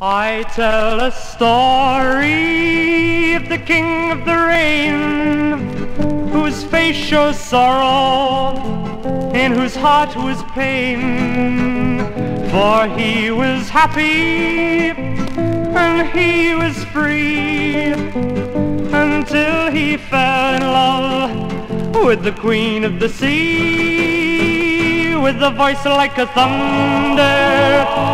I tell a story of the king of the rain, whose face shows sorrow, in whose heart was pain. For he was happy and he was free until he fell in love with the queen of the sea, with a voice like a thunder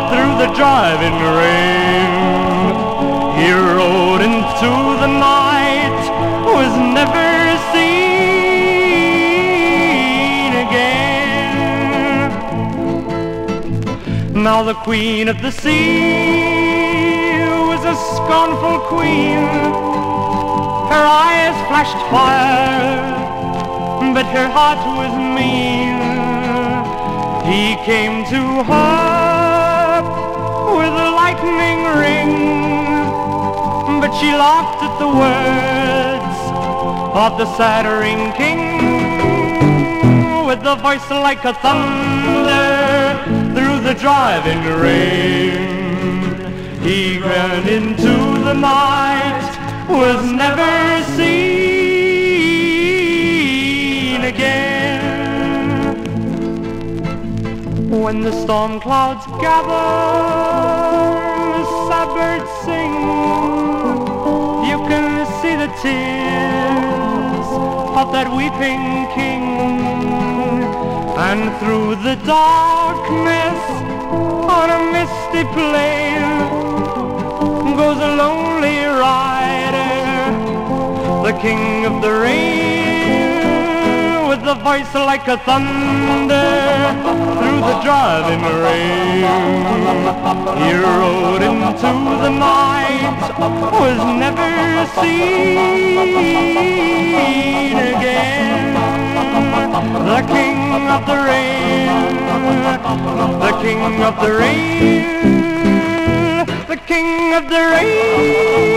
through the driving rain. He rode into the night, was never seen again. Now the queen of the sea was a scornful queen. Her eyes flashed fire, but her heart was mean. He came to her with a lightning ring, but she laughed at the words of the satyring king. With a voice like a thunder through the driving rain, he ran into the night, was never seen When the storm clouds gather, the sad birds sing. You can see the tears of that weeping king. And through the darkness on a misty plain goes a lonely rider, the king of the rain, a voice like a thunder through the driving rain. He rode into the night, was never seen again. The king of the rain, the king of the rain, the king of the rain.